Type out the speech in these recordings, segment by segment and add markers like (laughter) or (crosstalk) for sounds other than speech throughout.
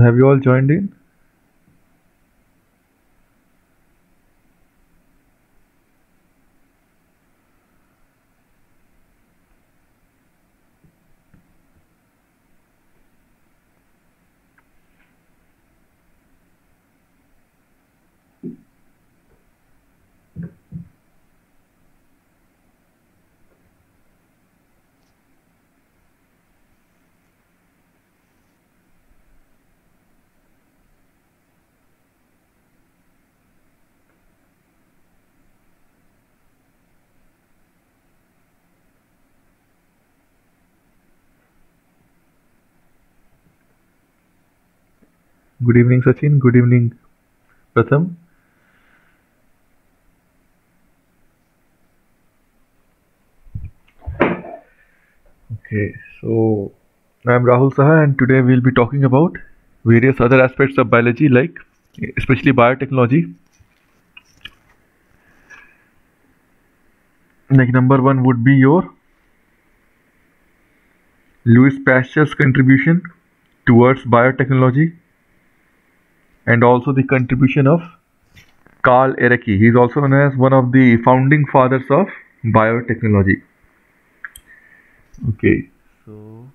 Have you all joined in? Good evening, Sachin. Good evening, Pratham. Okay, so I'm Rahul Saha, and today we'll be talking about various other aspects of biology, like especially biotechnology. Like number one would be your Louis Pasteur's contribution towards biotechnology and also the contribution of Karl Ereky. He is also known as one of the founding fathers of biotechnology. Okay, so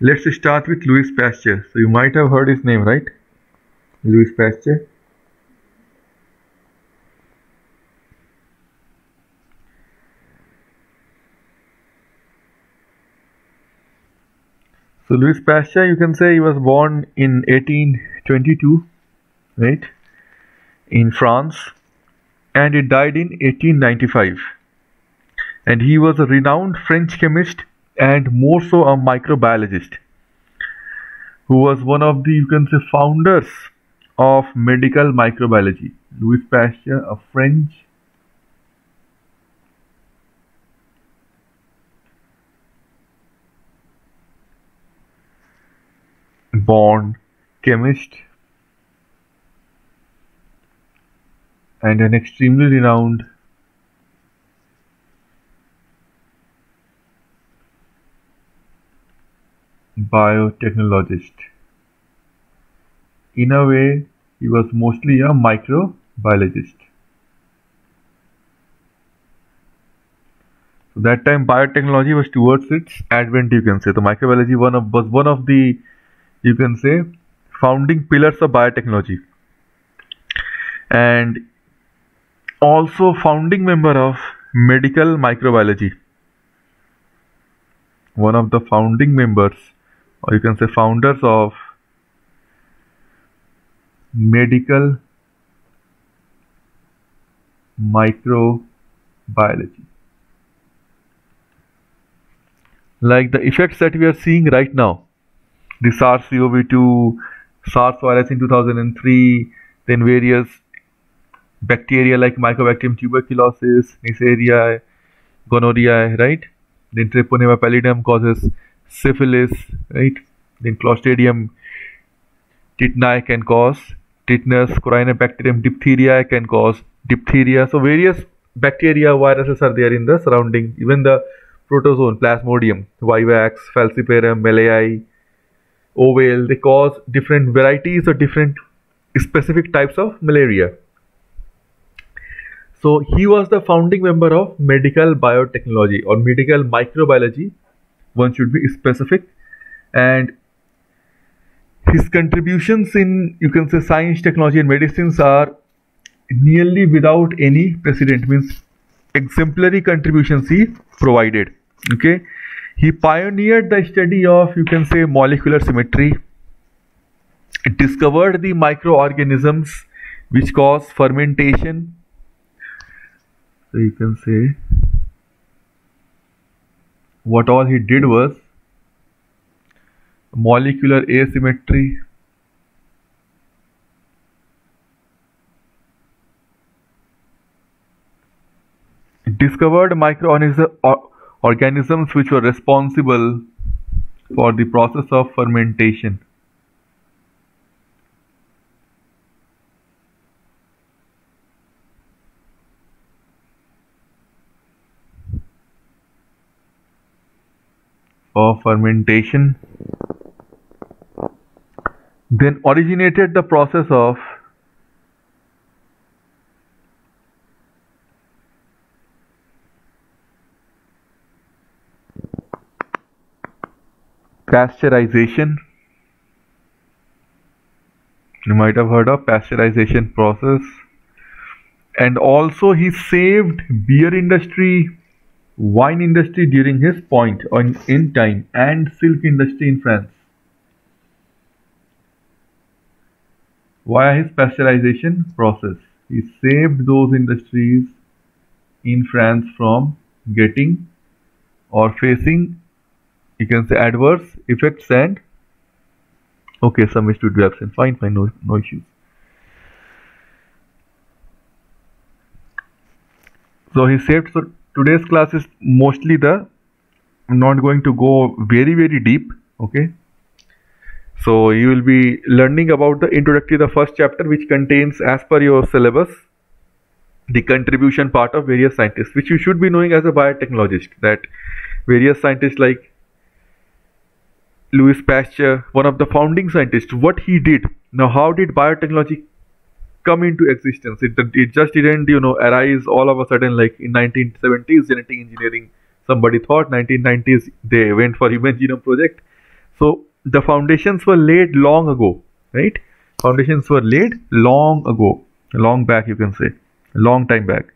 let's start with Louis Pasteur. So you might have heard his name, right? Louis Pasteur. So Louis Pasteur, you can say he was born in 1822, right, in France, and he died in 1895. And he was a renowned French chemist and more so a microbiologist, who was one of the, you can say, founders of medical microbiology. Louis Pasteur, a French born chemist and an extremely renowned biotechnologist. In a way, he was mostly a microbiologist. So that time biotechnology was towards its advent, you can say. The microbiology one of, was one of the you can say founding pillars of biotechnology. And also founding member of medical microbiology. One of the founding members or you can say founders of medical microbiology. Like the effects that we are seeing right now the SARS-CoV-2, SARS virus in 2003, then various bacteria like Mycobacterium tuberculosis, Neisseria, gonorrhea, right? Then Treponema pallidum causes syphilis, right? Then Clostridium tetani can cause tetanus, Corynebacterium diphtheria can cause diphtheria. So various bacteria, viruses are there in the surrounding, even the protozoan, Plasmodium, Vivax, Falciparum, Malei, ovale they cause different varieties or different specific types of malaria. So he was the founding member of medical biotechnology or medical microbiology one should be specific. And his contributions in you can say science technology and medicines are nearly without any precedent means exemplary contributions he provided okay he pioneered the study of, you can say, molecular symmetry, discovered the microorganisms which cause fermentation. So you can say what all he did was molecular asymmetry discovered microorganisms uh, organisms which were responsible for the process of fermentation. For fermentation then originated the process of pasteurization. You might have heard of pasteurization process. And also he saved beer industry wine industry during his point on in time and silk industry in france. Via his pasteurization process? He saved those industries in france from getting or facing you can say adverse effects and okay some is to do absent fine fine no, no issues. So he saved so today's class is mostly the I'm not going to go very very deep okay? So you will be learning about the introductory the first chapter which contains as per your syllabus the contribution part of various scientists which you should be knowing as a biotechnologist that various scientists like Louis Pasteur, one of the founding scientists, what he did. Now, how did biotechnology come into existence? It, it just didn't, you know, arise all of a sudden like in 1970s genetic engineering. Somebody thought 1990s they went for human genome project. So the foundations were laid long ago, right? Foundations were laid long ago, long back you can say, long time back.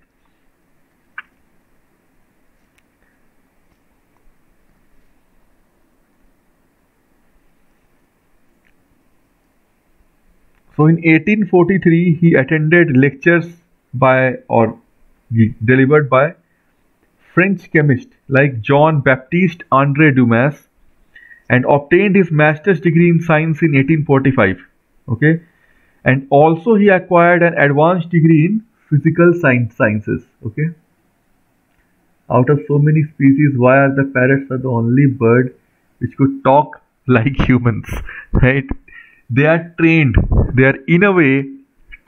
So in 1843, he attended lectures by or delivered by French chemists like Jean Baptiste Andre Dumas and obtained his master's degree in science in 1845. Okay, and also he acquired an advanced degree in physical science sciences. Okay, out of so many species, why are the parrots are the only bird which could talk like (laughs) humans, right? They are trained. They are in a way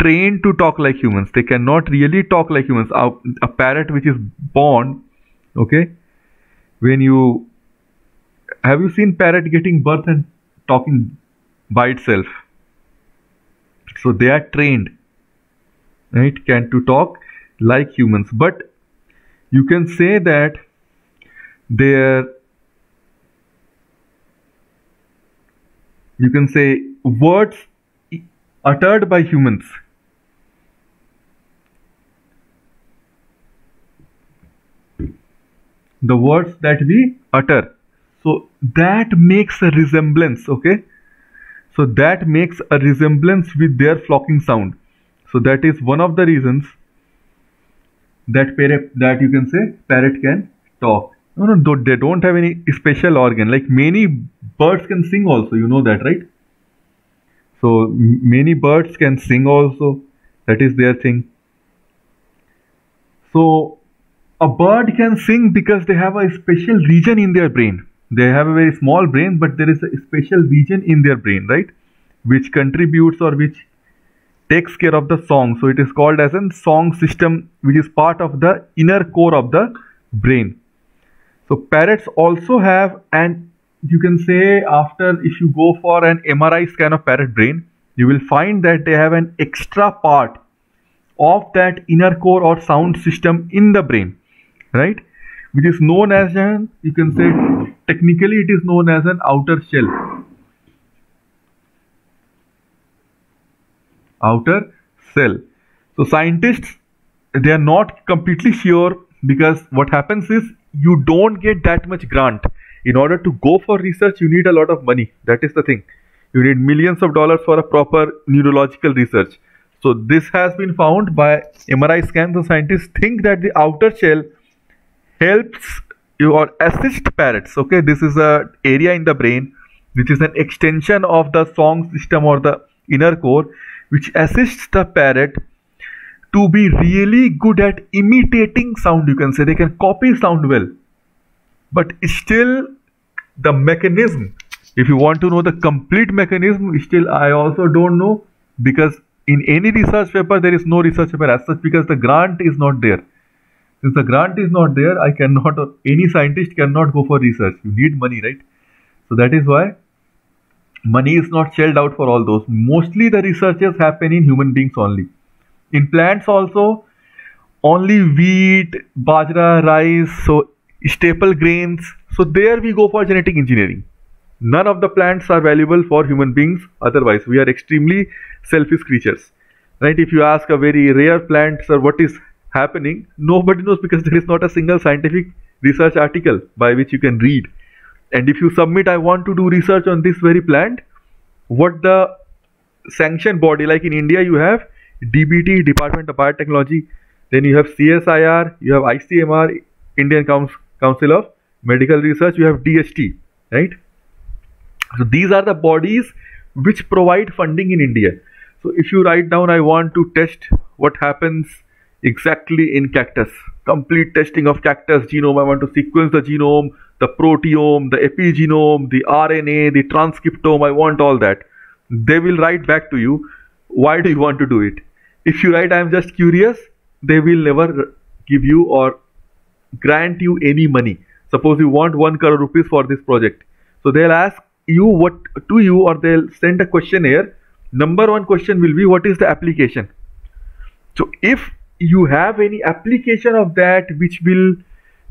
trained to talk like humans. They cannot really talk like humans. A, a parrot which is born okay? When you have you seen parrot getting birth and talking by itself? So they are trained right? Can to talk like humans. But you can say that their you can say words uttered by humans. The words that we utter. So that makes a resemblance okay? So that makes a resemblance with their flocking sound. So that is one of the reasons that parrot that you can say parrot can talk. No no they don't have any special organ. Like many birds can sing also. You know that right so many birds can sing also. That is their thing. So a bird can sing because they have a special region in their brain. They have a very small brain but there is a special region in their brain right? Which contributes or which takes care of the song. So it is called as a song system which is part of the inner core of the brain. So parrots also have an you can say after if you go for an MRI scan of parrot brain, you will find that they have an extra part of that inner core or sound system in the brain, right? Which is known as an, you can say, technically it is known as an outer shell. Outer cell. So scientists, they are not completely sure because what happens is you don't get that much grant in order to go for research you need a lot of money. That is the thing. You need millions of dollars for a proper neurological research. So this has been found by mri scans. The scientists think that the outer shell helps you or assist parrots. Okay this is a area in the brain which is an extension of the song system or the inner core which assists the parrot to be really good at imitating sound you can say. They can copy sound well but still the mechanism if you want to know the complete mechanism still i also don't know because in any research paper there is no research paper as such because the grant is not there. Since the grant is not there i cannot any scientist cannot go for research. You need money right? So that is why money is not shelled out for all those. Mostly the researches happen in human beings only. In plants also only wheat bajra rice so staple grains. So there we go for genetic engineering. None of the plants are valuable for human beings otherwise we are extremely selfish creatures. Right? If you ask a very rare plant sir what is happening? Nobody knows because there is not a single scientific research article by which you can read. And if you submit i want to do research on this very plant what the sanction body like in india you have dbt department of biotechnology then you have csir you have icmr indian council of medical research you have dht right so these are the bodies which provide funding in india so if you write down i want to test what happens exactly in cactus complete testing of cactus genome i want to sequence the genome the proteome, the epigenome, the RNA, the transcriptome, I want all that. They will write back to you, why do you want to do it? If you write, I'm just curious, they will never give you or grant you any money. Suppose you want 1 crore rupees for this project. So they'll ask you what to you or they'll send a questionnaire. Number one question will be what is the application? So if you have any application of that which will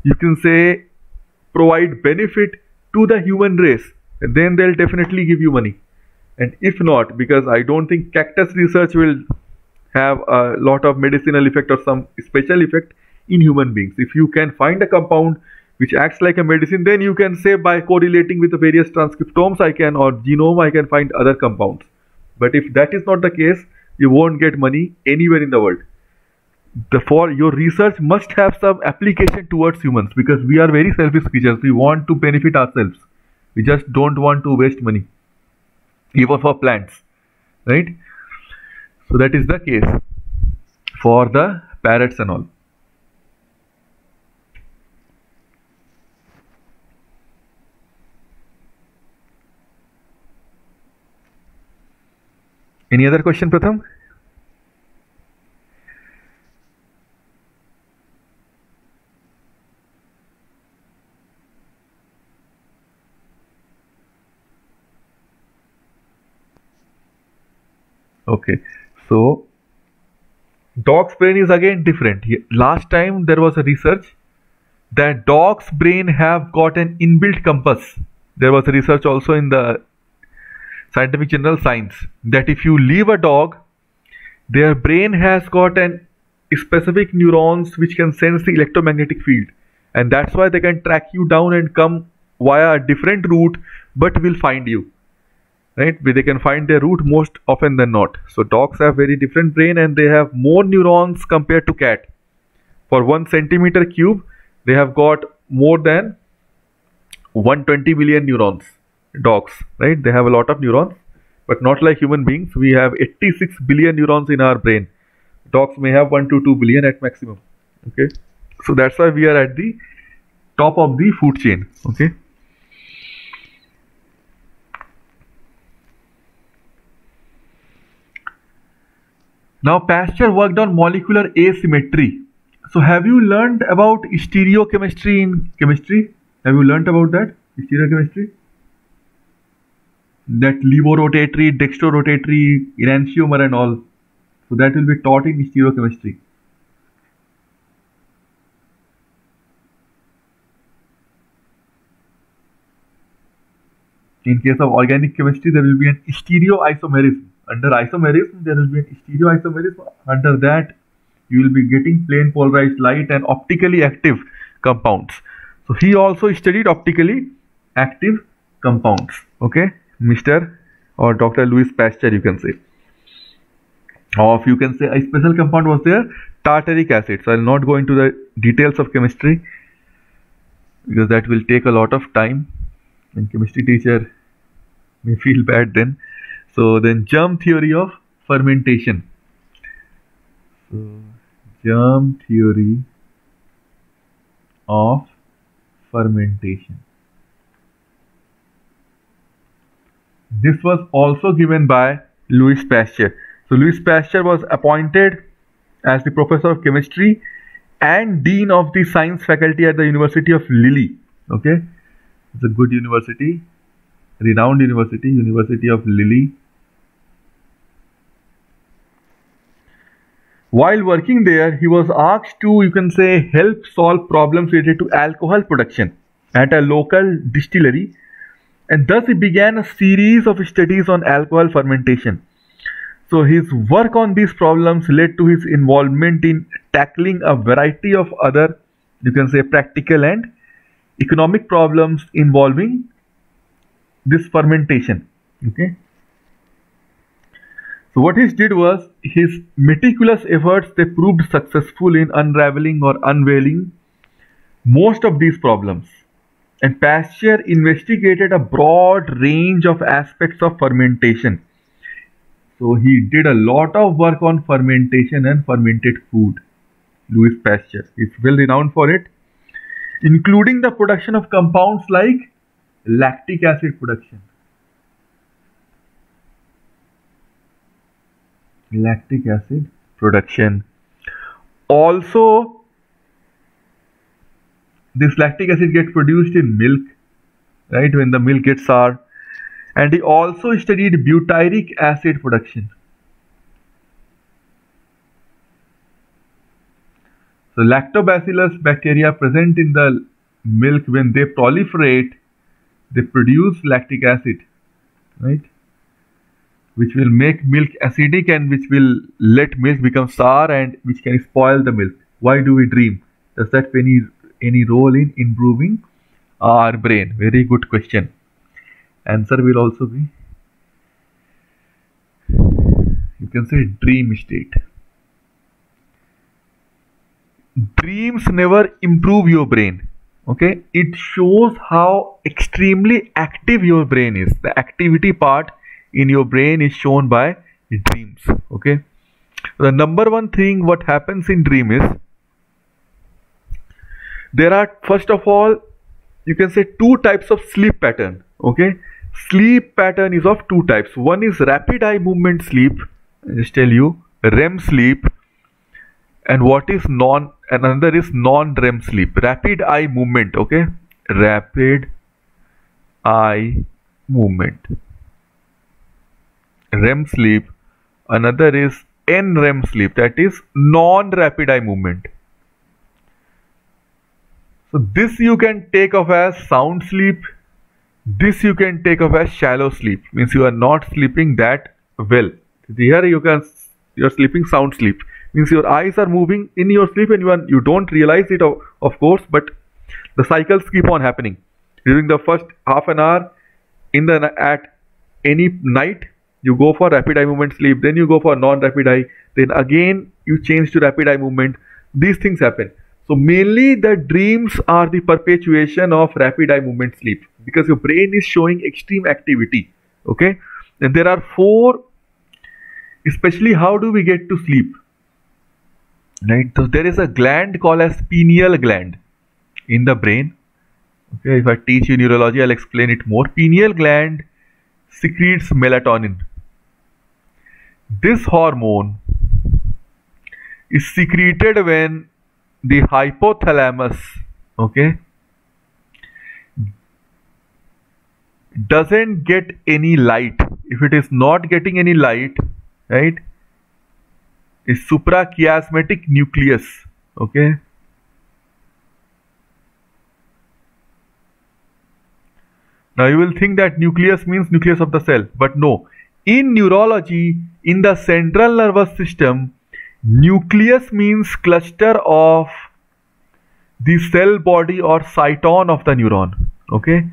you can say provide benefit to the human race, then they'll definitely give you money. And if not, because I don't think cactus research will have a lot of medicinal effect or some special effect in human beings. If you can find a compound which acts like a medicine, then you can say by correlating with the various transcriptomes I can or genome I can find other compounds. But if that is not the case, you won't get money anywhere in the world. Therefore, your research must have some application towards humans because we are very selfish creatures. We want to benefit ourselves. We just don't want to waste money. Even for plants right? So that is the case for the parrots and all any other question pratham? Okay. So dog's brain is again different. Last time there was a research that dog's brain have got an inbuilt compass. There was a research also in the scientific general science that if you leave a dog their brain has got an specific neurons which can sense the electromagnetic field. And that's why they can track you down and come via a different route but will find you. Right? They can find their route most often than not. So dogs have very different brain and they have more neurons compared to cat. For one centimeter cube they have got more than 120 billion neurons dogs right they have a lot of neurons but not like human beings we have 86 billion neurons in our brain dogs may have 1 to 2 billion at maximum okay so that's why we are at the top of the food chain okay Now Pasteur worked on molecular asymmetry. So have you learned about stereochemistry in chemistry? Have you learned about that? Stereochemistry? That levorotatory, dextrorotatory, enantiomer and all. So that will be taught in stereochemistry. In case of organic chemistry, there will be an stereoisomerism. Under isomerism there will be an stereoisomerism. Under that you will be getting plane polarized light and optically active compounds. So he also studied optically active compounds. Okay mr or dr louis pasteur you can say or if you can say a special compound was there tartaric acid so i'll not go into the details of chemistry because that will take a lot of time and chemistry teacher may (laughs) feel bad then so then germ theory of fermentation. So germ theory of fermentation. This was also given by Louis Pasteur. So Louis Pasteur was appointed as the professor of chemistry and dean of the science faculty at the University of Lille. Okay, it's a good university renowned university, University of Lille. While working there, he was asked to, you can say, help solve problems related to alcohol production at a local distillery and thus he began a series of studies on alcohol fermentation. So his work on these problems led to his involvement in tackling a variety of other, you can say, practical and economic problems involving this fermentation. Okay. So what he did was his meticulous efforts they proved successful in unraveling or unveiling most of these problems. And Pasteur investigated a broad range of aspects of fermentation. So he did a lot of work on fermentation and fermented food. Louis Pasteur is well renowned for it, including the production of compounds like lactic acid production. Lactic acid production. Also, this lactic acid gets produced in milk right when the milk gets sour. And he also studied butyric acid production. So lactobacillus bacteria present in the milk when they proliferate they produce lactic acid right which will make milk acidic and which will let milk become sour and which can spoil the milk. Why do we dream? Does that any any role in improving our brain? Very good question. Answer will also be you can say dream state. Dreams never improve your brain. Okay, it shows how extremely active your brain is. The activity part in your brain is shown by dreams. Okay, the number one thing what happens in dream is there are first of all you can say two types of sleep pattern okay? Sleep pattern is of two types. One is rapid eye movement sleep I just tell you REM sleep and what is non and another is non REM sleep. Rapid eye movement okay? Rapid eye movement. REM sleep another is NREM sleep that is non rapid eye movement so this you can take off as sound sleep. This you can take off as shallow sleep. Means you are not sleeping that well. Here you can you are sleeping sound sleep. Means your eyes are moving in your sleep and you are you don't realize it of, of course, but the cycles keep on happening. During the first half an hour in the at any night you go for rapid eye movement sleep, then you go for non-rapid eye, then again you change to rapid eye movement. These things happen. So mainly the dreams are the perpetuation of rapid eye movement sleep because your brain is showing extreme activity. Okay. And there are four, especially how do we get to sleep? Right. So there is a gland called as pineal gland in the brain. Okay. If I teach you neurology, I'll explain it more. Pineal gland secretes melatonin. This hormone is secreted when the hypothalamus okay doesn't get any light. If it is not getting any light right is suprachiasmatic nucleus okay now you will think that nucleus means nucleus of the cell but no. In neurology in the central nervous system Nucleus means cluster of the cell body or cyton of the neuron. Okay.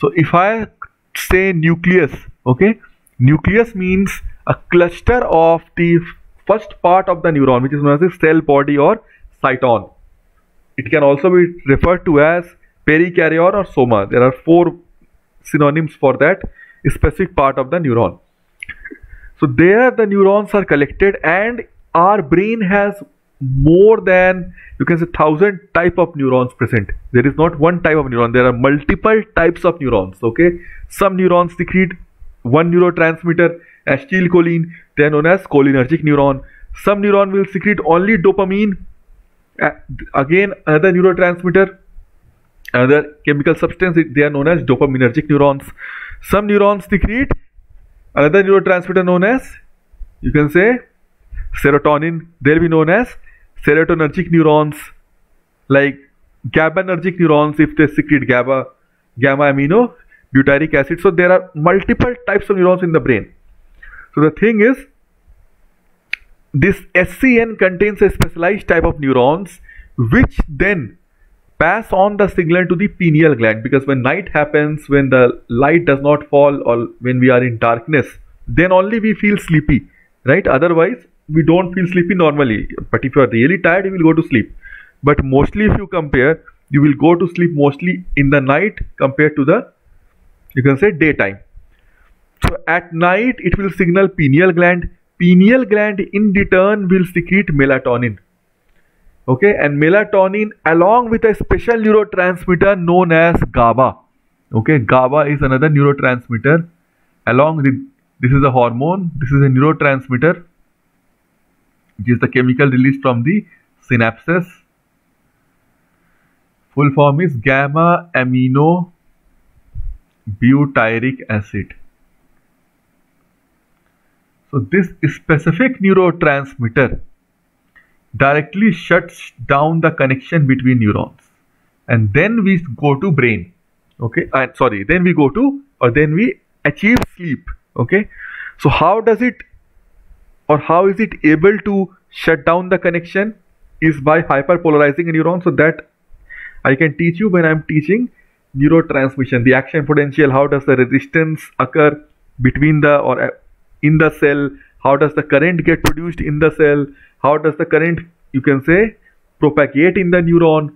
So if I say nucleus, okay, nucleus means a cluster of the first part of the neuron which is known as the cell body or cyton. It can also be referred to as perikaryon or soma. There are four synonyms for that specific part of the neuron. So there the neurons are collected and our brain has more than you can say thousand type of neurons present. There is not one type of neuron. There are multiple types of neurons okay? Some neurons secrete one neurotransmitter acetylcholine they are known as cholinergic neuron. Some neuron will secrete only dopamine again another neurotransmitter another chemical substance they are known as dopaminergic neurons. Some neurons secrete another neurotransmitter known as you can say serotonin they'll be known as serotonergic neurons. Like GABAergic neurons if they secrete GABA gamma amino butyric acid. So there are multiple types of neurons in the brain. So the thing is this SCN contains a specialized type of neurons which then pass on the signal to the pineal gland. Because when night happens when the light does not fall or when we are in darkness then only we feel sleepy right? Otherwise we don't feel sleepy normally. But if you are really tired you will go to sleep. But mostly if you compare you will go to sleep mostly in the night compared to the you can say daytime. So at night it will signal pineal gland. Pineal gland in return will secrete melatonin. Okay? And melatonin along with a special neurotransmitter known as GABA. Okay? GABA is another neurotransmitter. Along with this is a hormone. This is a neurotransmitter which is the chemical released from the synapses full form is gamma amino butyric acid so this specific neurotransmitter directly shuts down the connection between neurons. And then we go to brain. Okay, and sorry, then we go to or then we achieve sleep. Okay, so how does it or how is it able to shut down the connection? Is by hyperpolarizing a neuron. So that I can teach you when I'm teaching neurotransmission, the action potential, how does the resistance occur between the or uh, in the cell how does the current get produced in the cell how does the current you can say propagate in the neuron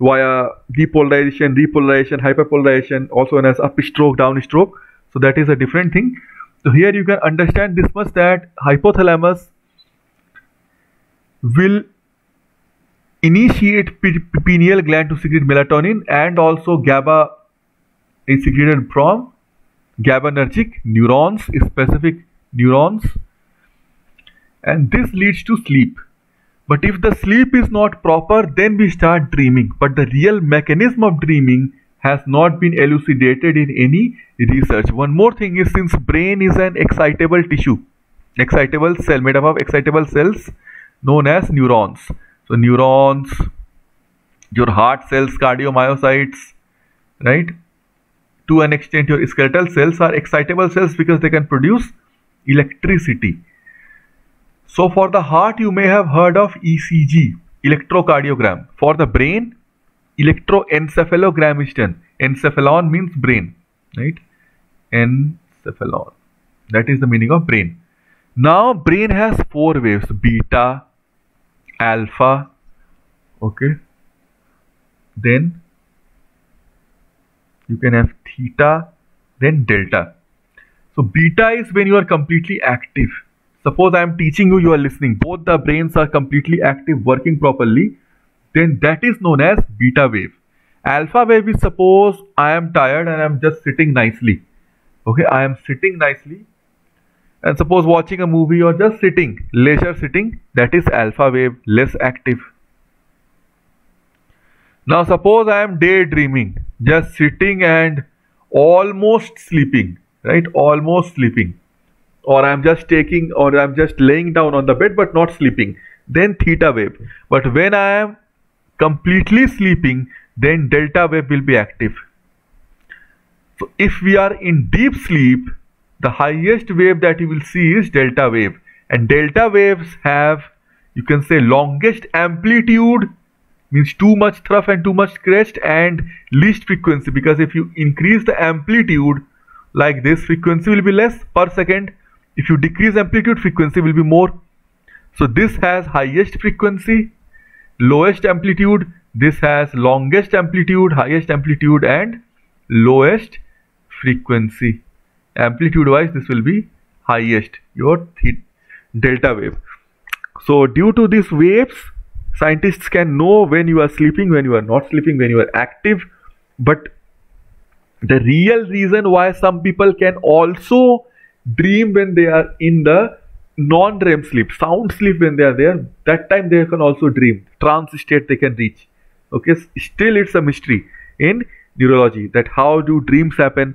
via depolarization repolarization hyperpolarization also known as upstroke downstroke so that is a different thing so here you can understand this much that hypothalamus will initiate pineal gland to secrete melatonin and also GABA is secreted from GABAergic neurons, specific neurons, and this leads to sleep. But if the sleep is not proper, then we start dreaming. But the real mechanism of dreaming has not been elucidated in any research. One more thing is since brain is an excitable tissue, excitable cell made up of excitable cells known as neurons. So neurons, your heart cells, cardiomyocytes, right? to an extent your skeletal cells are excitable cells because they can produce electricity. So for the heart you may have heard of ECG, electrocardiogram. For the brain, electroencephalogram is done. Encephalon means brain, right? Encephalon. That is the meaning of brain. Now brain has four waves, beta, alpha, okay. Then you can have theta then delta so beta is when you are completely active suppose i am teaching you you are listening both the brains are completely active working properly then that is known as beta wave alpha wave is suppose i am tired and i'm just sitting nicely okay i am sitting nicely and suppose watching a movie or just sitting leisure sitting that is alpha wave less active now suppose I am daydreaming, just sitting and almost sleeping, right? Almost sleeping. Or I'm just taking or I'm just laying down on the bed but not sleeping. Then theta wave. But when I am completely sleeping, then delta wave will be active. So if we are in deep sleep, the highest wave that you will see is delta wave. And delta waves have, you can say, longest amplitude means too much trough and too much crest and least frequency because if you increase the amplitude like this frequency will be less per second if you decrease amplitude frequency will be more so this has highest frequency lowest amplitude this has longest amplitude highest amplitude and lowest frequency. Amplitude wise this will be highest your delta wave. So due to these waves scientists can know when you are sleeping when you are not sleeping when you are active. But the real reason why some people can also dream when they are in the non-REM sleep sound sleep when they are there that time they can also dream. Trance state they can reach. Okay still it's a mystery in neurology that how do dreams happen.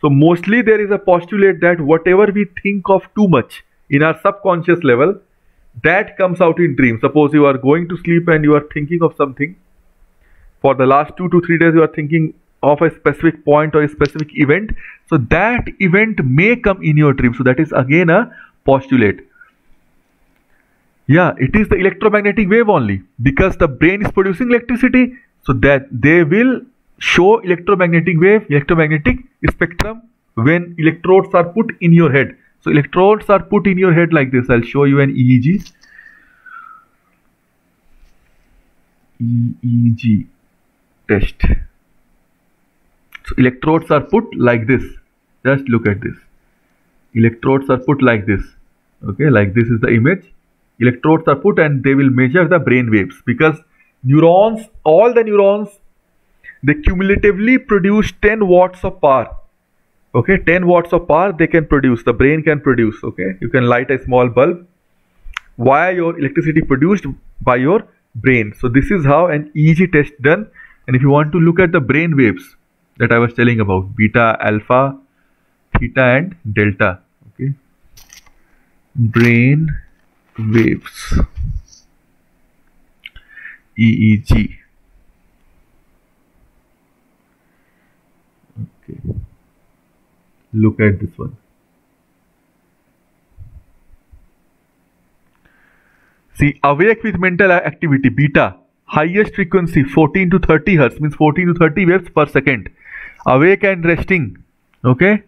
So mostly there is a postulate that whatever we think of too much in our subconscious level that comes out in dreams. suppose you are going to sleep and you are thinking of something for the last two to three days you are thinking of a specific point or a specific event so that event may come in your dream. So that is again a postulate. Yeah it is the electromagnetic wave only because the brain is producing electricity so that they will show electromagnetic wave electromagnetic spectrum when electrodes are put in your head. So electrodes are put in your head like this. I'll show you an eeg eeg test. So electrodes are put like this. Just look at this. Electrodes are put like this okay like this is the image. Electrodes are put and they will measure the brain waves because neurons all the neurons they cumulatively produce 10 watts of power. Okay 10 watts of power they can produce the brain can produce okay? You can light a small bulb via your electricity produced by your brain. So this is how an EEG test done. And if you want to look at the brain waves that I was telling about beta alpha theta and delta okay brain waves. EEG okay. Look at this one. See awake with mental activity beta. Highest frequency 14 to 30 hertz means 14 to 30 waves per second. Awake and resting okay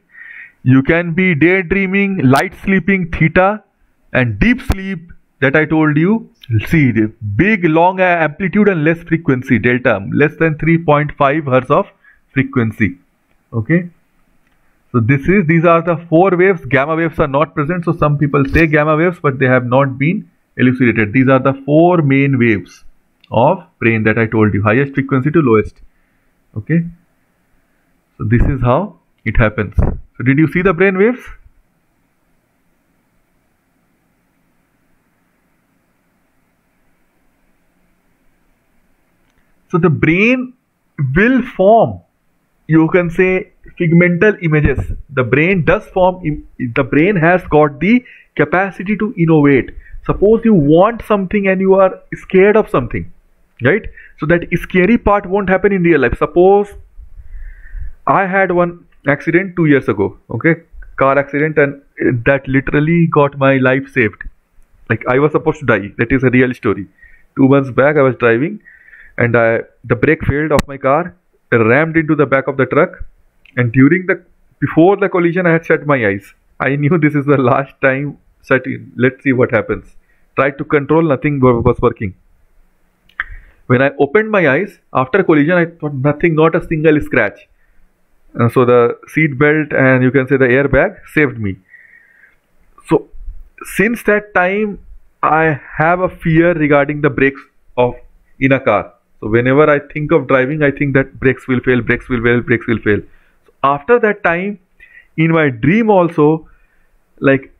you can be daydreaming light sleeping theta and deep sleep that I told you. See the big long amplitude and less frequency delta less than 3.5 hertz of frequency. Okay? So this is these are the four waves. Gamma waves are not present so some people say gamma waves but they have not been elucidated. These are the four main waves of brain that I told you. Highest frequency to lowest. Okay? So this is how it happens. So did you see the brain waves? So the brain will form you can say figmental images. The brain does form the brain has got the capacity to innovate. Suppose you want something and you are scared of something right? So that scary part won't happen in real life. Suppose i had one accident 2 years ago okay? Car accident and that literally got my life saved. Like i was supposed to die. That is a real story. 2 months back i was driving and I, the brake failed of my car rammed into the back of the truck and during the before the collision i had shut my eyes. I knew this is the last time set in. Let's see what happens. Tried to control nothing was working. When I opened my eyes after collision, I thought nothing, not a single scratch. And so the seat belt and you can say the airbag saved me. So since that time, I have a fear regarding the brakes of in a car. So whenever I think of driving, I think that brakes will fail, brakes will fail, brakes will fail. So after that time, in my dream also, like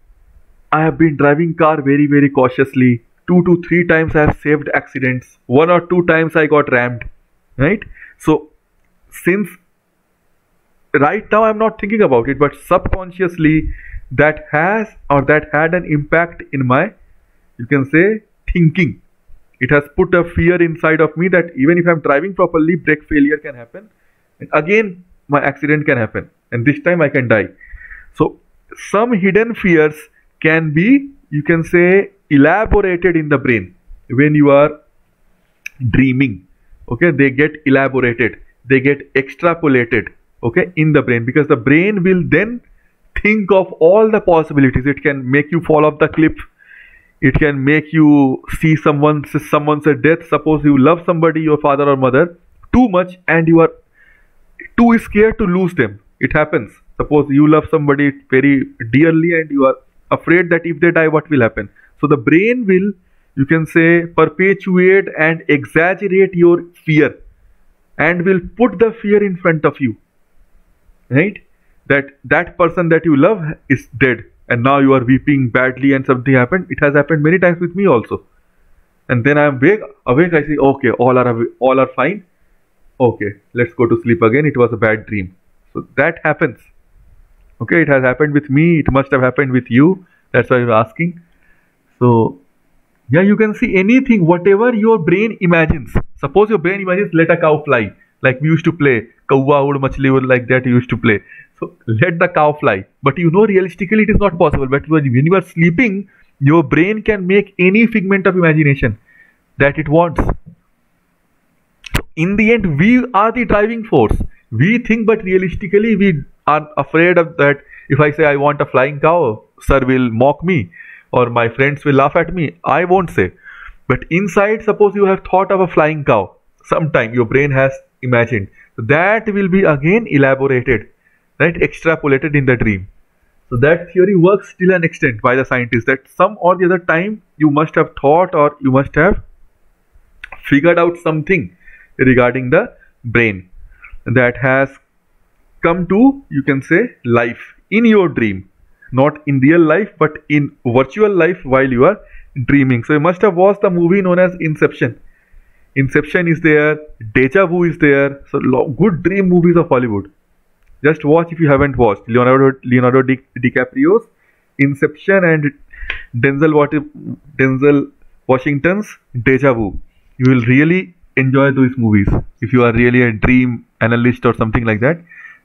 I have been driving car very very cautiously two to three times I have saved accidents. One or two times I got rammed. Right? So since right now I'm not thinking about it, but subconsciously that has or that had an impact in my you can say thinking. It has put a fear inside of me that even if I'm driving properly, brake failure can happen. And again, my accident can happen. And this time I can die. So some hidden fears can be, you can say, elaborated in the brain when you are dreaming okay they get elaborated they get extrapolated okay in the brain because the brain will then think of all the possibilities. It can make you fall off the cliff. It can make you see someone someone's death. Suppose you love somebody your father or mother too much and you are too scared to lose them. It happens. Suppose you love somebody very dearly and you are afraid that if they die what will happen? So the brain will, you can say, perpetuate and exaggerate your fear and will put the fear in front of you. Right? That that person that you love is dead and now you are weeping badly and something happened. It has happened many times with me also. And then I am awake, awake, I say, okay, all are all are fine. Okay, let's go to sleep again. It was a bad dream. So that happens. Okay, it has happened with me. It must have happened with you. That's why you're asking. So, yeah, you can see anything, whatever your brain imagines. Suppose your brain imagines let a cow fly, like we used to play. Kawa ud machli would like that you used to play. So let the cow fly. But you know realistically it is not possible. But when you are sleeping, your brain can make any figment of imagination that it wants. In the end, we are the driving force. We think, but realistically, we are afraid of that. If I say I want a flying cow, sir will mock me or my friends will laugh at me. I won't say. But inside, suppose you have thought of a flying cow. Sometime your brain has imagined. That will be again elaborated, right? Extrapolated in the dream. So that theory works till an extent by the scientists that some or the other time you must have thought or you must have figured out something regarding the brain that has come to you can say life in your dream not in real life but in virtual life while you are dreaming so you must have watched the movie known as inception inception is there deja vu is there. So good dream movies of hollywood. Just watch if you haven't watched. Leonardo leonardo Di, DiCaprio's inception and denzel what denzel washington's deja vu. You will really enjoy those movies if you are really a dream analyst or something like that.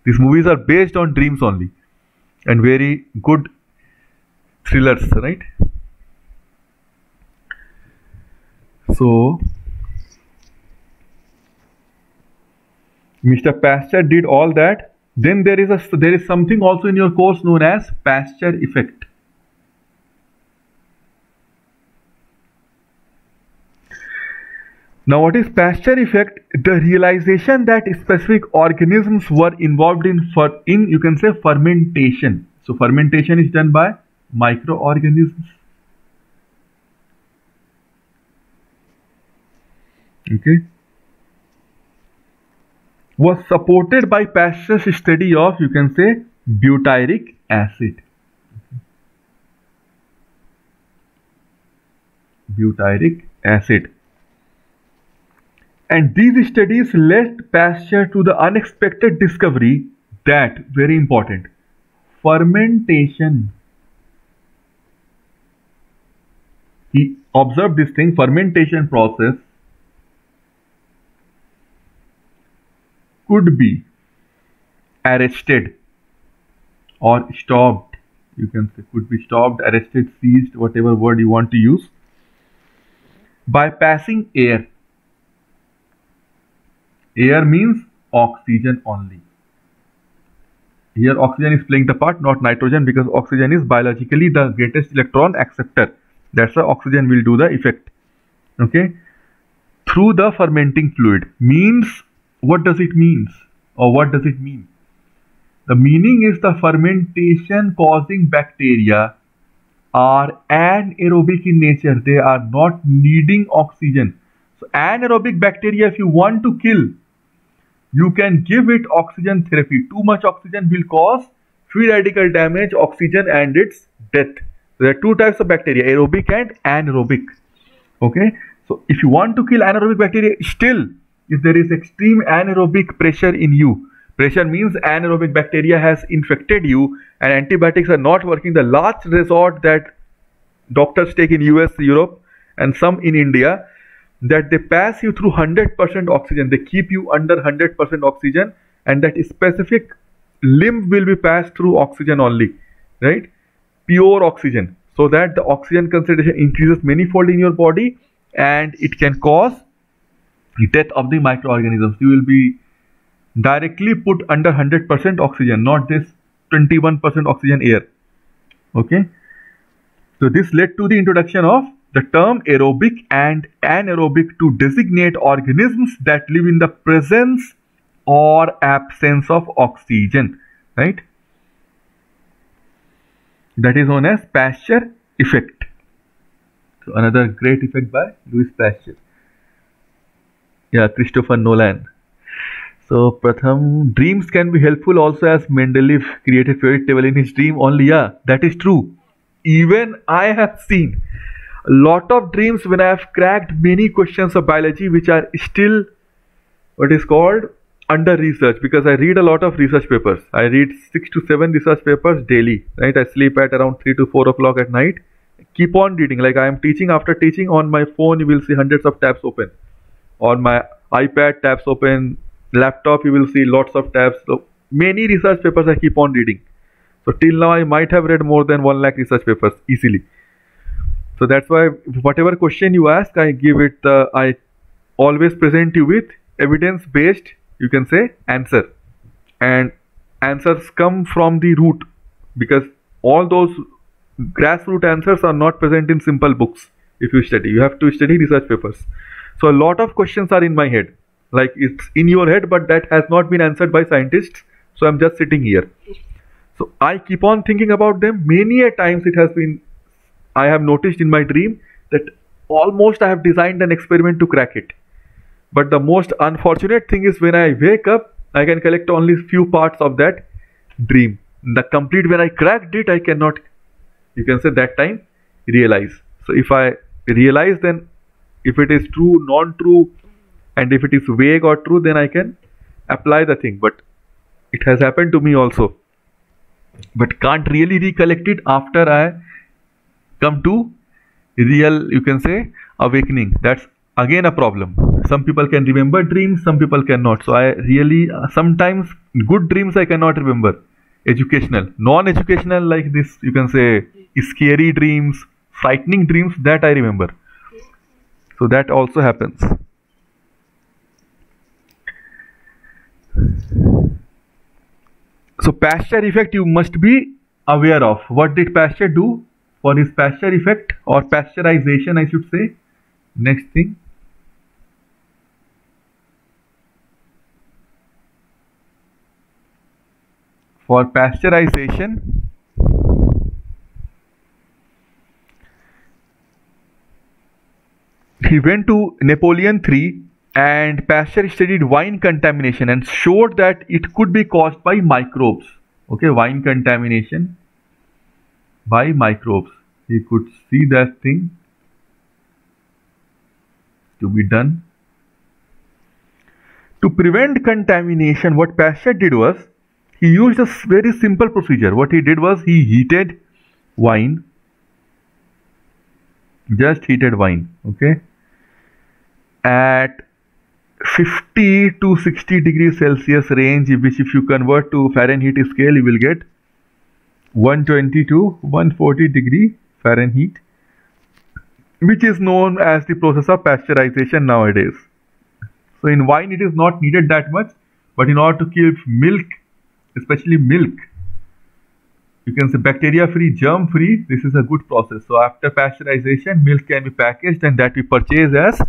These movies are based on dreams only and very good thrillers right? So Mr. Pasteur did all that then there is a there is something also in your course known as Pasteur effect Now what is Pasteur effect? The realization that specific organisms were involved in for in you can say fermentation. So fermentation is done by microorganisms. Okay. Was supported by Pasteur's study of you can say butyric acid. Butyric acid and these studies led Pasteur to the unexpected discovery that, very important, fermentation. He observed this thing, fermentation process could be arrested or stopped. You can say could be stopped, arrested, seized, whatever word you want to use, by passing air Air means oxygen only. Here oxygen is playing the part, not nitrogen because oxygen is biologically the greatest electron acceptor. That's why oxygen will do the effect. Okay. Through the fermenting fluid means what does it means or what does it mean? The meaning is the fermentation causing bacteria are anaerobic in nature. They are not needing oxygen. So anaerobic bacteria if you want to kill you can give it oxygen therapy. Too much oxygen will cause free radical damage, oxygen and its death. There are two types of bacteria, aerobic and anaerobic. Okay, so if you want to kill anaerobic bacteria, still if there is extreme anaerobic pressure in you, pressure means anaerobic bacteria has infected you and antibiotics are not working. The last resort that doctors take in US, Europe and some in India that they pass you through 100% oxygen. They keep you under 100% oxygen and that specific limb will be passed through oxygen only right? Pure oxygen. So that the oxygen concentration increases manifold in your body and it can cause death of the microorganisms you will be directly put under 100% oxygen not this 21% oxygen air okay so this led to the introduction of the term aerobic and anaerobic to designate organisms that live in the presence or absence of oxygen, right? That is known as Pasteur effect. So another great effect by Louis Pasteur. Yeah, Christopher Nolan. So Pratham, dreams can be helpful also as Mendeleev created fairy table in his dream only. Yeah, that is true. Even I have seen a lot of dreams when I have cracked many questions of biology which are still what is called under research because I read a lot of research papers. I read six to seven research papers daily. Right, I sleep at around three to four o'clock at night. Keep on reading. Like I am teaching. After teaching on my phone, you will see hundreds of tabs open. On my iPad, tabs open. Laptop, you will see lots of tabs. So many research papers I keep on reading. So till now, I might have read more than one lakh research papers easily. So that's why whatever question you ask, I give it. Uh, I always present you with evidence-based you can say answer and answers come from the root because all those grassroots answers are not present in simple books if you study you have to study research papers so a lot of questions are in my head. Like it's in your head but that has not been answered by scientists. So i'm just sitting here. So i keep on thinking about them. Many a times it has been i have noticed in my dream that almost i have designed an experiment to crack it. But the most unfortunate thing is when I wake up, I can collect only few parts of that dream. The complete when I cracked it, I cannot, you can say that time, realize. So if I realize then if it is true, non-true, and if it is vague or true, then I can apply the thing. But it has happened to me also. But can't really recollect it after I come to real, you can say, awakening. That's again a problem some people can remember dreams some people cannot so i really uh, sometimes good dreams i cannot remember educational non-educational like this you can say scary dreams frightening dreams that i remember so that also happens. So pasteur effect you must be aware of. What did pasteur do? For his pasteur effect or pasteurization i should say? Next thing. For pasteurization he went to Napoleon III and Pasteur studied wine contamination and showed that it could be caused by microbes. Okay, wine contamination by microbes. He could see that thing to be done. To prevent contamination, what Pasteur did was he used a very simple procedure. What he did was he heated wine, just heated wine, okay, at 50 to 60 degrees Celsius range, which if you convert to Fahrenheit scale, you will get 120 to 140 degree Fahrenheit, which is known as the process of pasteurization nowadays. So in wine, it is not needed that much, but in order to keep milk especially milk you can say bacteria free germ free this is a good process so after pasteurization milk can be packaged and that we purchase as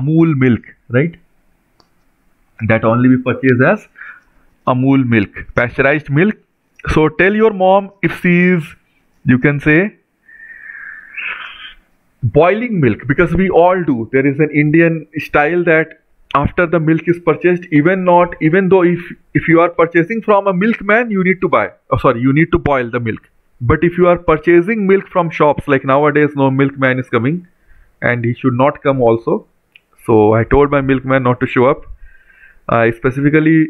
amul milk right? That only we purchase as amul milk pasteurized milk. So tell your mom if she is you can say boiling milk because we all do. There is an indian style that after the milk is purchased even not even though if if you are purchasing from a milkman you need to buy oh sorry you need to boil the milk. But if you are purchasing milk from shops like nowadays no milkman is coming and he should not come also so i told my milkman not to show up. I specifically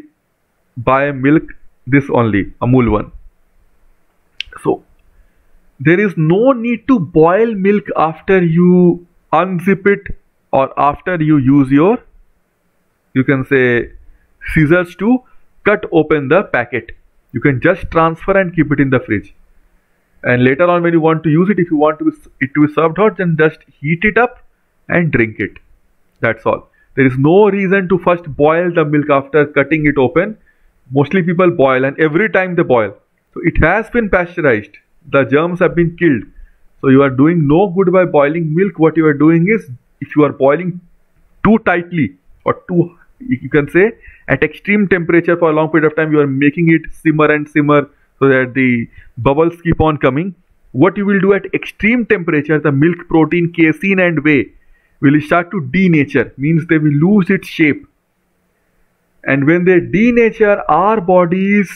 buy milk this only amul one. So there is no need to boil milk after you unzip it or after you use your you can say scissors to cut open the packet. You can just transfer and keep it in the fridge. And later on when you want to use it if you want to it to be served hot then just heat it up and drink it that's all. There is no reason to first boil the milk after cutting it open. Mostly people boil and every time they boil. So it has been pasteurized. The germs have been killed. So you are doing no good by boiling milk. What you are doing is if you are boiling too tightly or too you can say at extreme temperature for a long period of time you are making it simmer and simmer so that the bubbles keep on coming. What you will do at extreme temperature the milk protein casein and whey will start to denature means they will lose its shape. And when they denature our bodies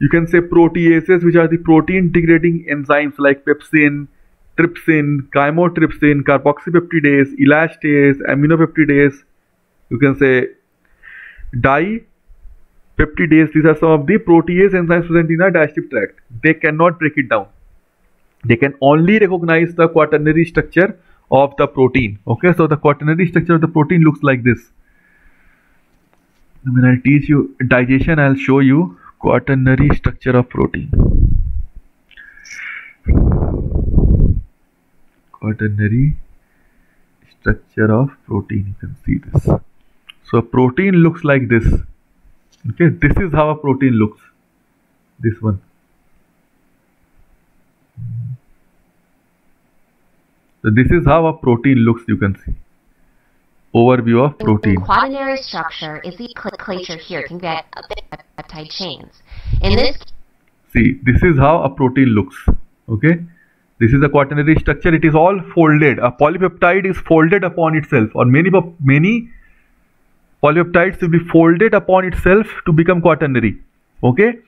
you can say proteases which are the protein degrading enzymes like pepsin trypsin chymotrypsin carboxypeptidase elastase aminopeptidase you can say die peptidase these are some of the protease enzymes present in our digestive tract. They cannot break it down. They can only recognize the quaternary structure of the protein okay? So the quaternary structure of the protein looks like this. When I teach you digestion I'll show you quaternary structure of protein. Quaternary structure of protein you can see this. So protein looks like this okay? This is how a protein looks this one so this is how a protein looks you can see overview of protein. quaternary structure is the nomenclature here can get a bit of peptide chains. In this See, this is how a protein looks. Okay. This is a quaternary structure. It is all folded. A polypeptide is folded upon itself or many many polypeptides will be folded upon itself to become quaternary. Okay.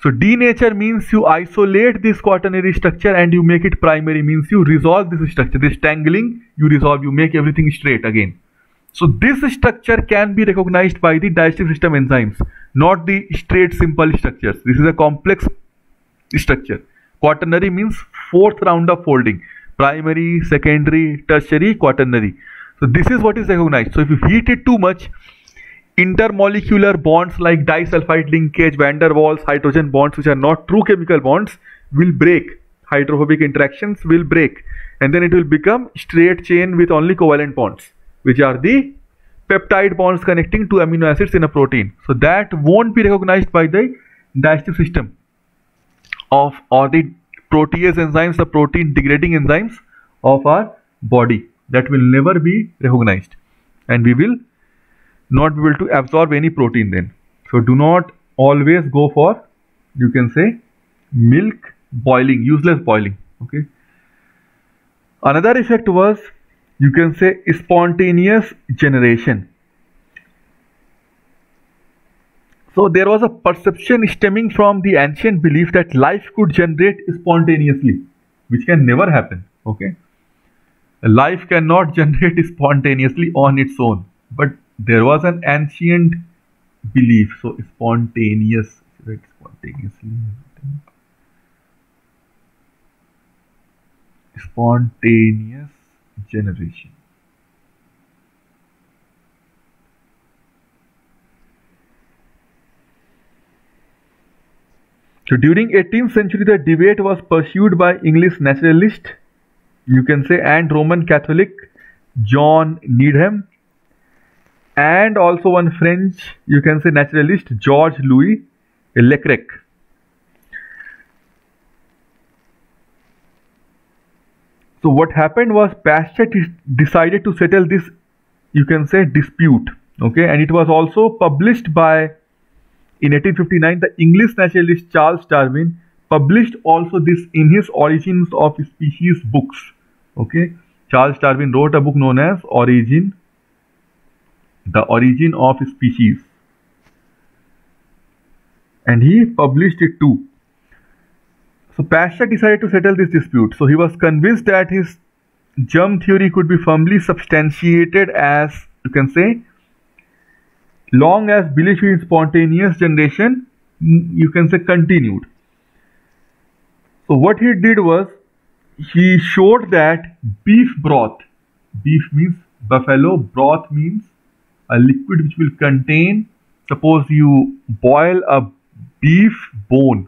So denature means you isolate this quaternary structure and you make it primary means you resolve this structure. This tangling you resolve, you make everything straight again. So this structure can be recognized by the digestive system enzymes, not the straight simple structures. This is a complex structure. Quaternary means fourth round of folding. Primary, secondary, tertiary, quaternary. So this is what is recognized. So if you heat it too much, intermolecular bonds like disulfide linkage, van der Waals, hydrogen bonds which are not true chemical bonds will break. Hydrophobic interactions will break and then it will become straight chain with only covalent bonds which are the peptide bonds connecting two amino acids in a protein. So that won't be recognized by the digestive system of or the protease enzymes, the protein degrading enzymes of our body. That will never be recognized and we will not be able to absorb any protein then. So do not always go for you can say milk boiling, useless boiling. Okay. Another effect was you can say spontaneous generation so there was a perception stemming from the ancient belief that life could generate spontaneously which can never happen okay life cannot (laughs) generate spontaneously on its own but there was an ancient belief so spontaneous right spontaneously spontaneous generation. So during 18th century the debate was pursued by English naturalist you can say and Roman Catholic John Needham and also one French you can say naturalist George Louis Leclerc. So what happened was Pasteur decided to settle this, you can say, dispute. Okay, and it was also published by, in 1859, the English naturalist Charles Darwin published also this in his Origins of Species books. Okay, Charles Darwin wrote a book known as Origin, the Origin of Species, and he published it too. So Pasteur decided to settle this dispute. So he was convinced that his germ theory could be firmly substantiated as you can say long as belief in spontaneous generation you can say continued. So what he did was he showed that beef broth beef means buffalo broth means a liquid which will contain suppose you boil a beef bone.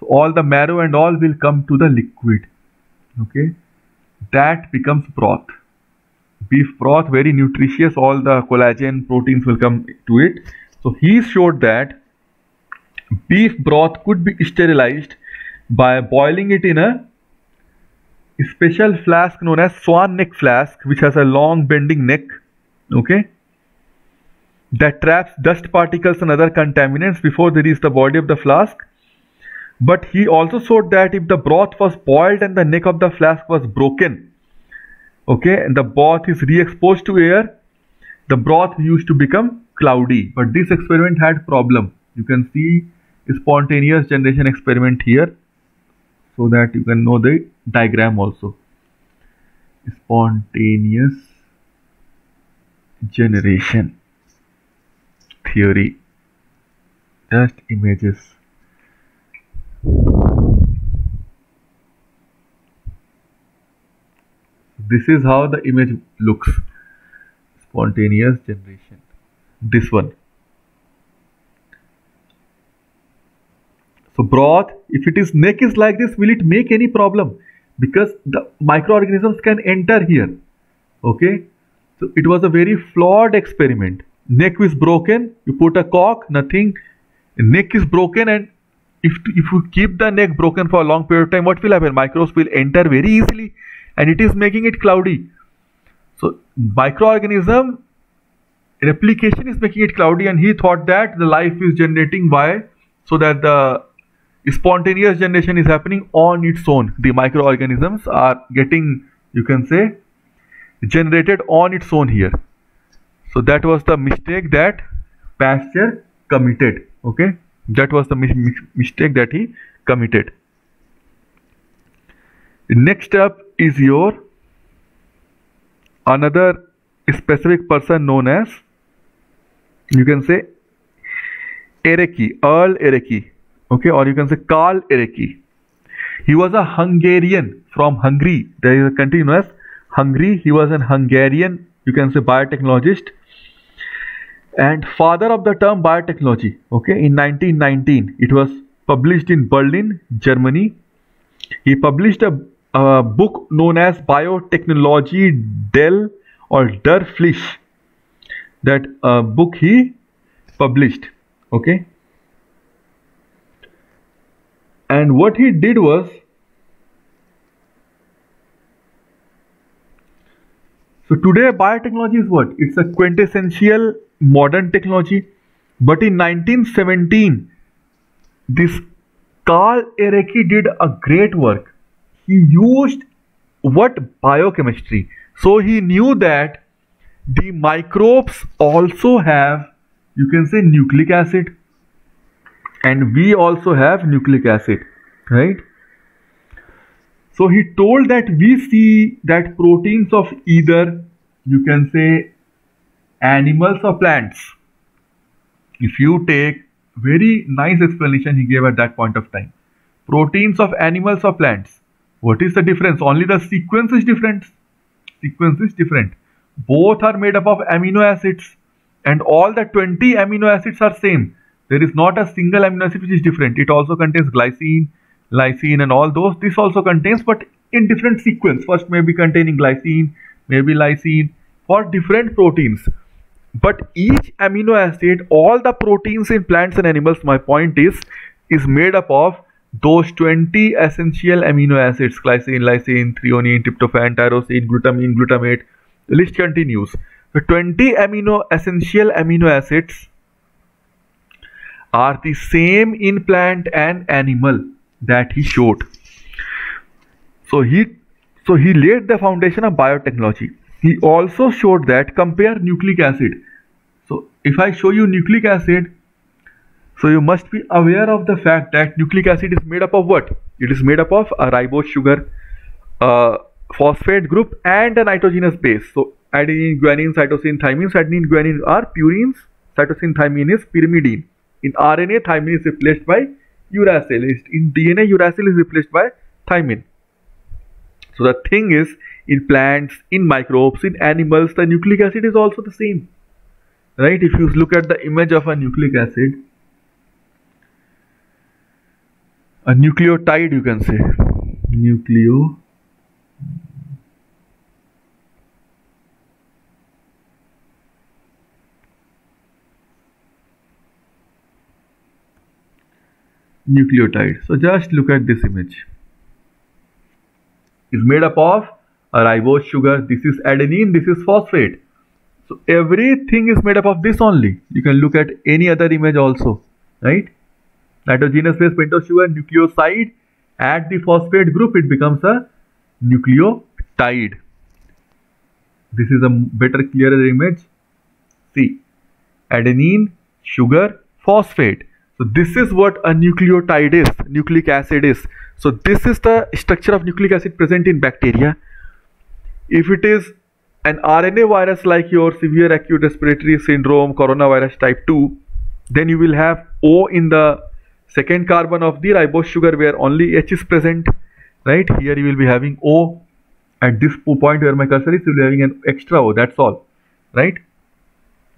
So all the marrow and all will come to the liquid. Okay? That becomes broth. Beef broth very nutritious. All the collagen proteins will come to it. So he showed that beef broth could be sterilized by boiling it in a special flask known as swan neck flask which has a long bending neck. Okay that traps dust particles and other contaminants before they reach the body of the flask but he also showed that if the broth was boiled and the neck of the flask was broken, okay, and the broth is re-exposed to air, the broth used to become cloudy. But this experiment had problem. You can see spontaneous generation experiment here so that you can know the diagram also. Spontaneous generation theory. Just images. This is how the image looks. Spontaneous generation. This one. So broth if it is neck is like this will it make any problem? Because the microorganisms can enter here. Okay? So it was a very flawed experiment neck is broken you put a cork nothing neck is broken and if if you keep the neck broken for a long period of time what will happen? Microbes will enter very easily and it is making it cloudy. So microorganism replication is making it cloudy and he thought that the life is generating by so that the spontaneous generation is happening on its own. The microorganisms are getting you can say generated on its own here so that was the mistake that pasteur committed okay that was the mi mistake that he committed next up is your another specific person known as you can say Ereky, Earl Ereky, okay, or you can say Karl Ereky. He was a Hungarian from Hungary. There is a country known as Hungary. He was an Hungarian, you can say biotechnologist and father of the term biotechnology. Okay, in 1919, it was published in Berlin, Germany. He published a a book known as Biotechnology Del or Der Fleisch. That uh, book he published. Okay. And what he did was so today biotechnology is what? It's a quintessential modern technology. But in 1917, this Karl Ereky did a great work. He used what? Biochemistry. So he knew that the microbes also have you can say nucleic acid. And we also have nucleic acid right? So he told that we see that proteins of either you can say animals or plants if you take very nice explanation he gave at that point of time proteins of animals or plants what is the difference? Only the sequence is different. Sequence is different. Both are made up of amino acids and all the 20 amino acids are same. There is not a single amino acid which is different. It also contains glycine, lysine and all those. This also contains but in different sequence. First may be containing glycine, maybe lysine for different proteins. But each amino acid, all the proteins in plants and animals, my point is, is made up of those 20 essential amino acids glycine lysine threonine tryptophan tyrosine glutamine glutamate the list continues. The 20 amino essential amino acids are the same in plant and animal that he showed. So he so he laid the foundation of biotechnology he also showed that compare nucleic acid so if i show you nucleic acid so you must be aware of the fact that nucleic acid is made up of what? It is made up of a ribose sugar, a phosphate group and a nitrogenous base. So adenine, guanine, cytosine, thymine. Adenine, guanine are purines. Cytosine, thymine is pyrimidine. In RNA, thymine is replaced by uracil. In DNA, uracil is replaced by thymine. So the thing is, in plants, in microbes, in animals, the nucleic acid is also the same. Right? If you look at the image of a nucleic acid, a nucleotide you can say nucleo nucleotide so just look at this image It's made up of ribose sugar this is adenine this is phosphate. So everything is made up of this only. You can look at any other image also right? Nitrogenous base pentose sugar nucleoside at the phosphate group it becomes a nucleotide. This is a better clearer image. See adenine sugar phosphate. So this is what a nucleotide is nucleic acid is. So this is the structure of nucleic acid present in bacteria if it is an RNA virus like your severe acute respiratory syndrome coronavirus type 2 then you will have O in the second carbon of the ribose sugar where only H is present right? Here you will be having O. At this point where my cursor is you will be having an extra O that's all right?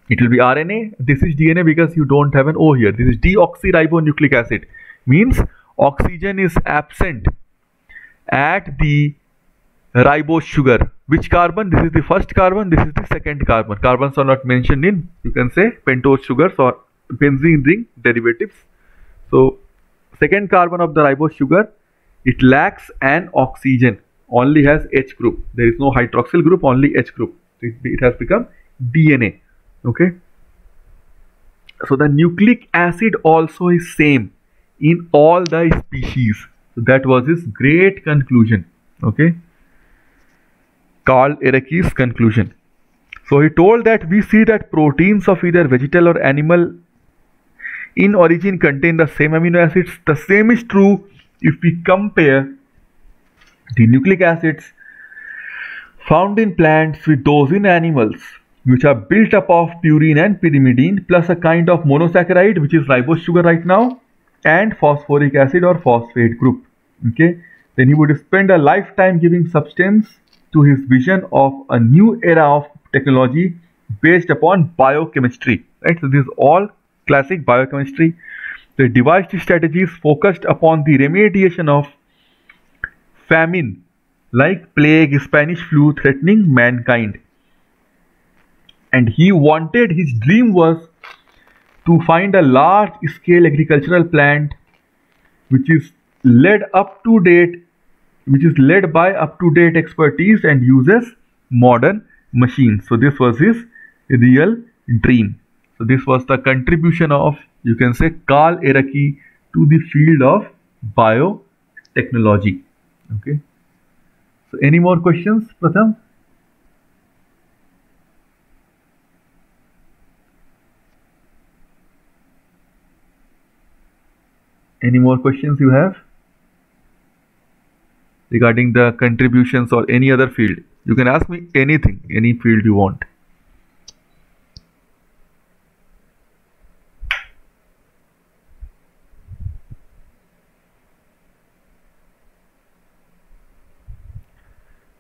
It will be RNA this is DNA because you don't have an O here. This is deoxyribonucleic acid. Means oxygen is absent at the ribose sugar which carbon? This is the first carbon this is the second carbon. Carbons are not mentioned in you can say pentose sugars or benzene ring derivatives. So second carbon of the ribose sugar it lacks an oxygen only has H group. There is no hydroxyl group only H group. It, it has become DNA okay? So the nucleic acid also is same in all the species. So that was his great conclusion okay Karl Ereky's conclusion. So he told that we see that proteins of either vegetal or animal in origin contain the same amino acids. The same is true if we compare the nucleic acids found in plants with those in animals which are built up of purine and pyrimidine plus a kind of monosaccharide which is ribose sugar right now and phosphoric acid or phosphate group. Okay? Then he would spend a lifetime giving substance to his vision of a new era of technology based upon biochemistry right so this is all classic biochemistry. They devised strategies focused upon the remediation of famine like plague, Spanish flu threatening mankind. And he wanted, his dream was to find a large scale agricultural plant which is led up to date, which is led by up to date expertise and uses modern machines. So this was his real dream. So this was the contribution of you can say Karl Ereky to the field of biotechnology. Okay. So any more questions, Pratham? Any more questions you have regarding the contributions or any other field? You can ask me anything, any field you want.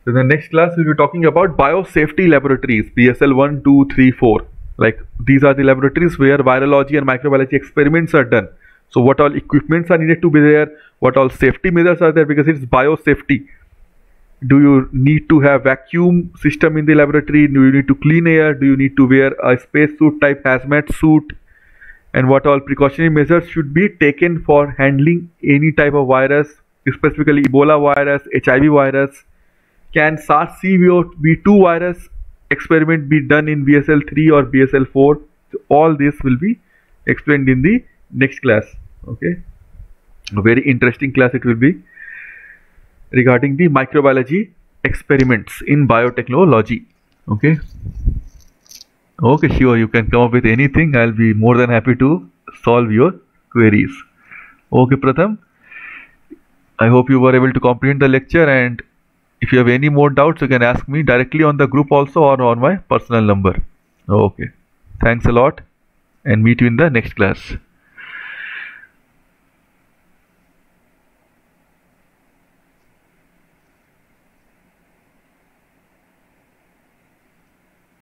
So in the next class, we'll be talking about biosafety laboratories, BSL 1, 2, 3, 4. Like these are the laboratories where virology and microbiology experiments are done. So what all equipments are needed to be there, what all safety measures are there because it's biosafety. Do you need to have vacuum system in the laboratory? Do you need to clean air? Do you need to wear a space suit type hazmat suit? And what all precautionary measures should be taken for handling any type of virus, specifically Ebola virus, HIV virus, can SARS-CoV-2 virus experiment be done in BSL-3 or BSL-4? So all this will be explained in the next class. Okay, a very interesting class it will be regarding the microbiology experiments in biotechnology. Okay. Okay, sure. You can come up with anything. I'll be more than happy to solve your queries. Okay, Pratham. I hope you were able to comprehend the lecture and if you have any more doubts, you can ask me directly on the group also or on my personal number. Okay. Thanks a lot and meet you in the next class.